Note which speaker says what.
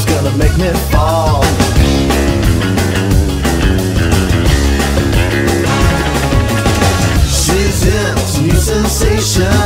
Speaker 1: girl's gonna make me fall. She's in new sensation.